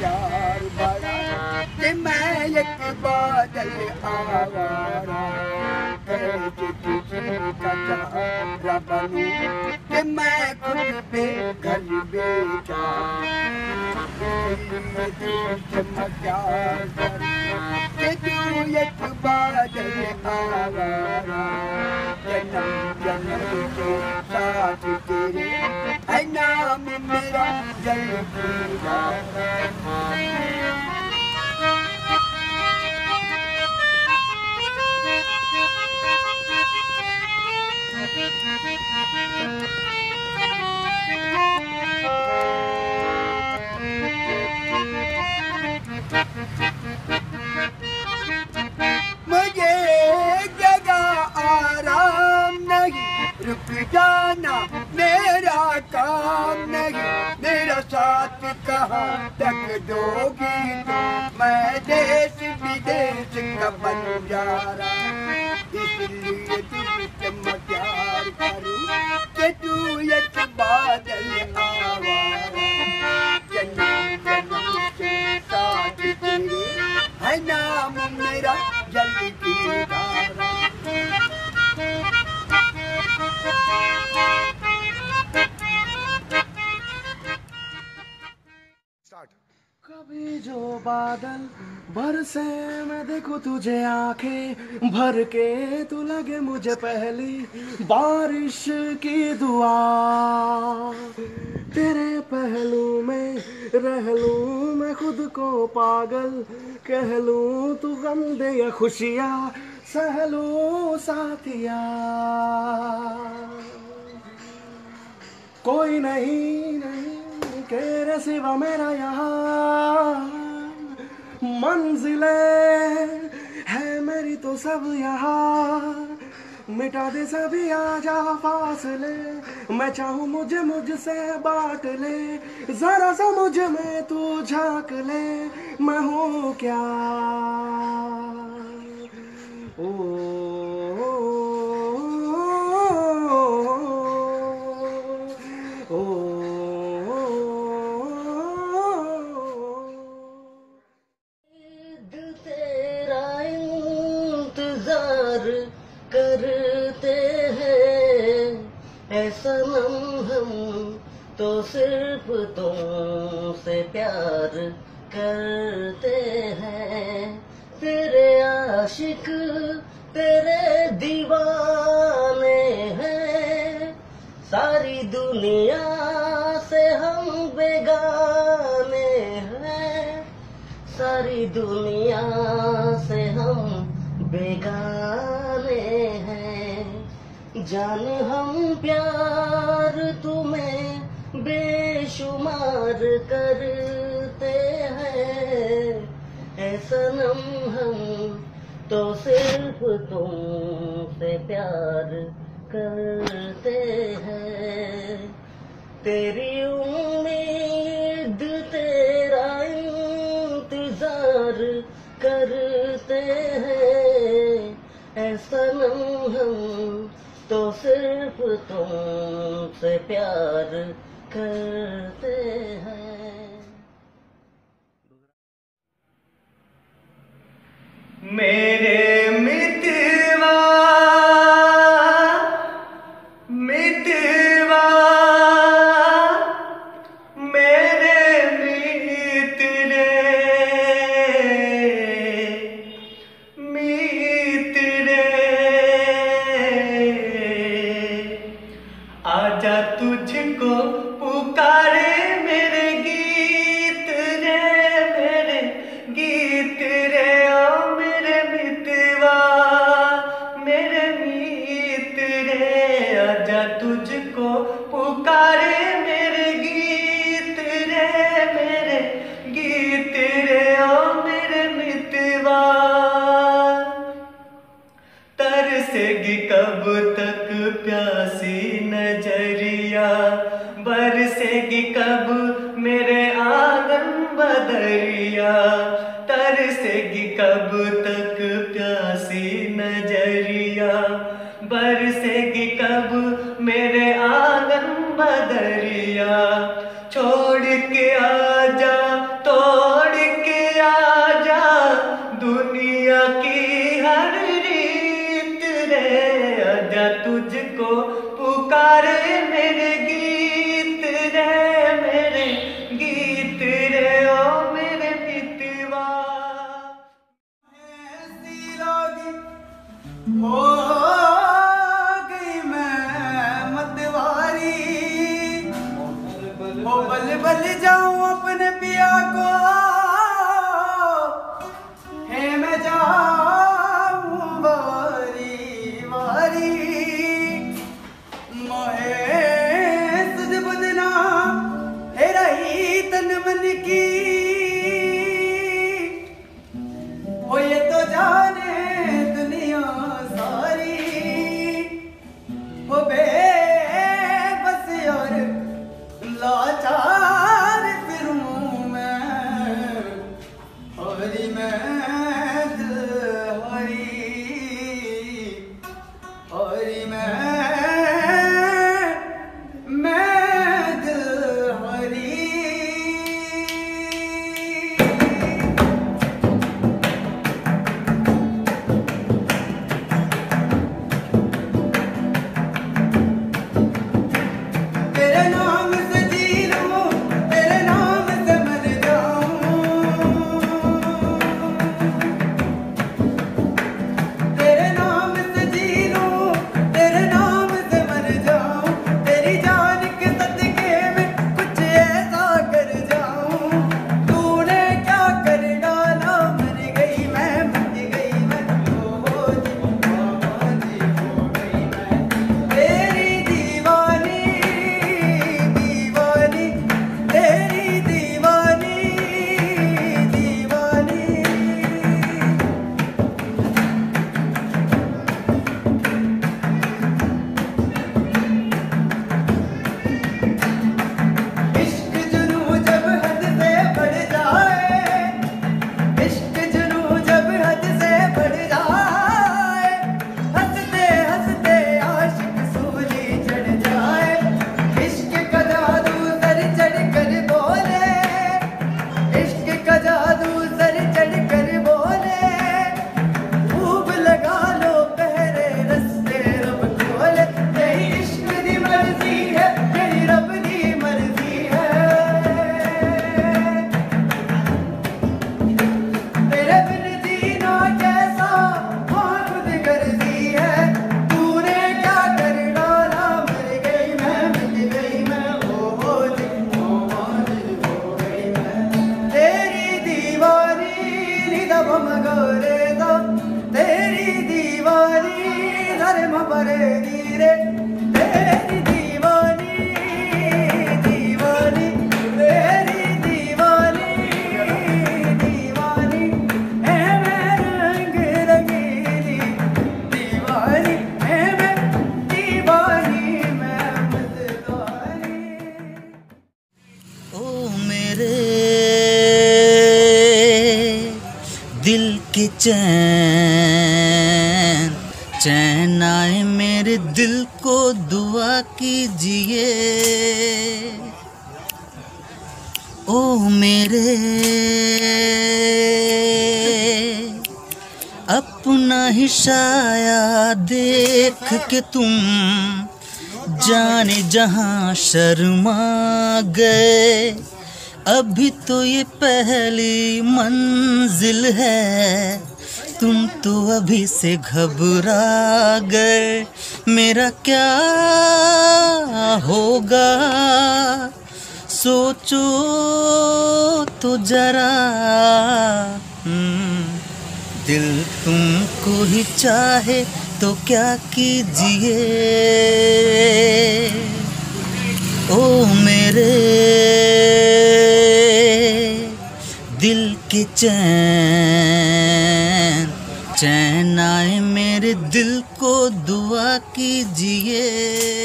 प्यार बड़ा एक बादल आवारा कैसे किसी का चारा बनूं कि मैं खुद पे घर बेचा चमत्कार कि तू नाम मेरा जल पूरा तक दोगी तो मैं देश विदेश का बंजारा। इसलिए तुझसे मैं प्यार तू एक बादल है नाम मेरा जल कभी जो बादल बरसे, मैं देखूँ तुझे आँखें भर के। तू लगे मुझे पहली बारिश की दुआ। तेरे पहलू में रह लूँ, मैं खुद को पागल कह लूँ। तू गम दे या खुशियाँ सह लूँ, साथिया। कोई नहीं नहीं। तेरे सिवा मेरा यहाँ। मंजिले है मेरी तो सब यहाँ। मिटा दे सभी आजा फासले। मैं चाहूँ मुझे मुझसे बांट ले। जरा सा मुझमें तू झाँक ले। मैं हूँ क्या? ओ, करते हैं। ऐसा नम हम तो सिर्फ़ तुमसे प्यार करते हैं। तेरे आशिक, तेरे दीवाने हैं। सारी दुनिया से हम बेगाने हैं। सारी दुनिया से हम बेगाने जान हम प्यार तुम्हें बेशुमार करते हैं। ऐसा नम हम तो सिर्फ़ तुमसे प्यार करते हैं। तेरी उम्मीद तुमसे प्यार करते हैं। मेरे 할렐루야 저리 깨 चैन चैन आए मेरे दिल को दुआ कीजिए। ओ मेरे, अपना ही साया देख के तुम जाने जहाँ शर्मा गए। अभी तो ये पहली मंजिल है तुम तो अभी से घबरा गए। मेरा क्या होगा? सोचो तो जरा। हम्म, दिल तुमको ही चाहे तो क्या कीजिए? ओ मेरे, दिल की चैन। दिल को दुआ कीजिए।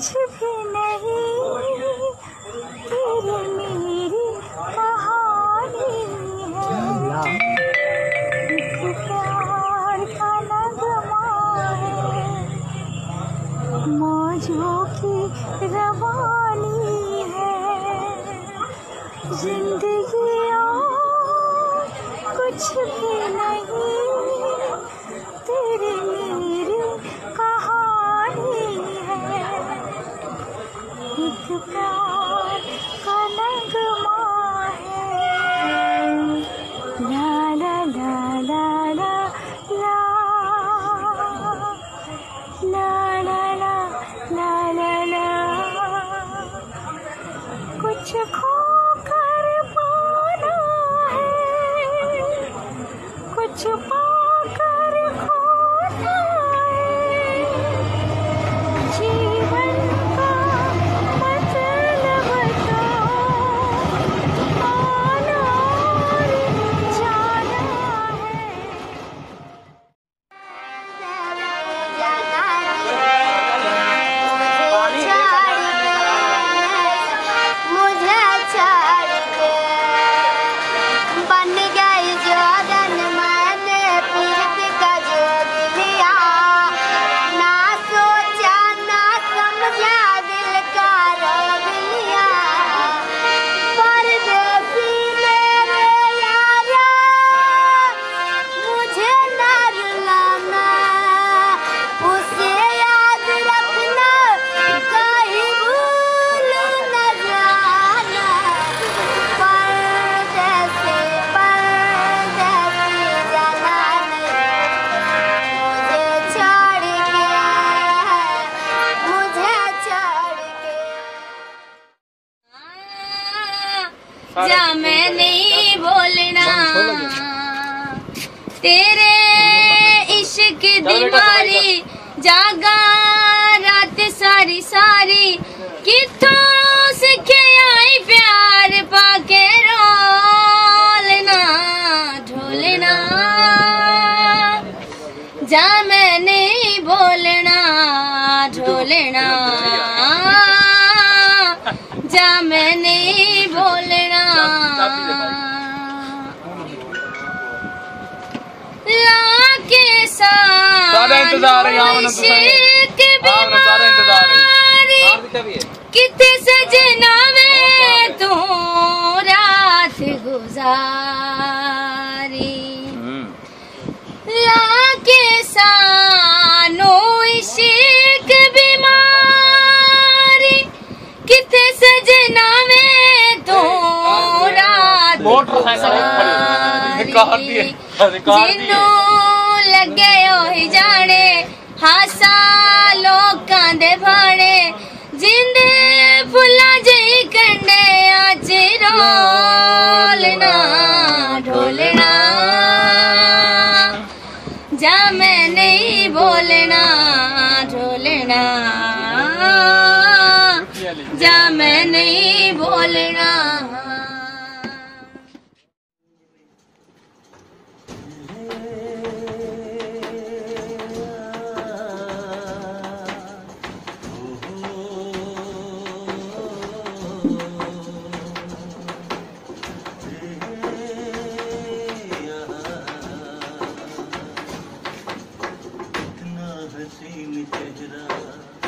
切片。to God. जा मैं नहीं बोलना। तेरे इश्क दी मारी जागा रात सारी सारी। किथों सीखे आई प्यार पाके रोलना ढोलना। जा मैं नहीं बोलना ढोलना। जा मैं नहीं इंतज़ार है, यहाँ तो सारा इंतज़ार है। बीमारी किते सजना में तू रात गुजारी। लाके सानो इश्क बीमारी। किते सजना में तो रात ਅੱਗੇ ਉਹੀ ਜਾਣੇ ਹਾਸਾ ਲੋਕਾਂ ਦੇ ਭਾਣੇ ਜਿੰਦੇ ਫੁੱਲਾਂ ਜਈ ਕੰਡੇ ਅੱਜ ਰੋਲਣਾ ਢੋਲਣਾ ਜਾ ਮੈਂ ਨਹੀਂ ਬੋਲਣਾ ਢੋਲਣਾ जा मैं नहीं बोलना से मिट जा